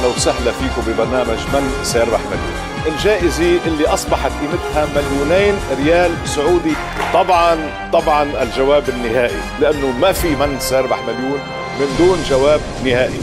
أهلا وسهلا فيكم ببرنامج من سيربح مليون الجائزة اللي أصبحت قيمتها مليونين ريال سعودي. طبعا طبعا الجواب النهائي لأنه ما في من سيربح مليون من دون جواب نهائي.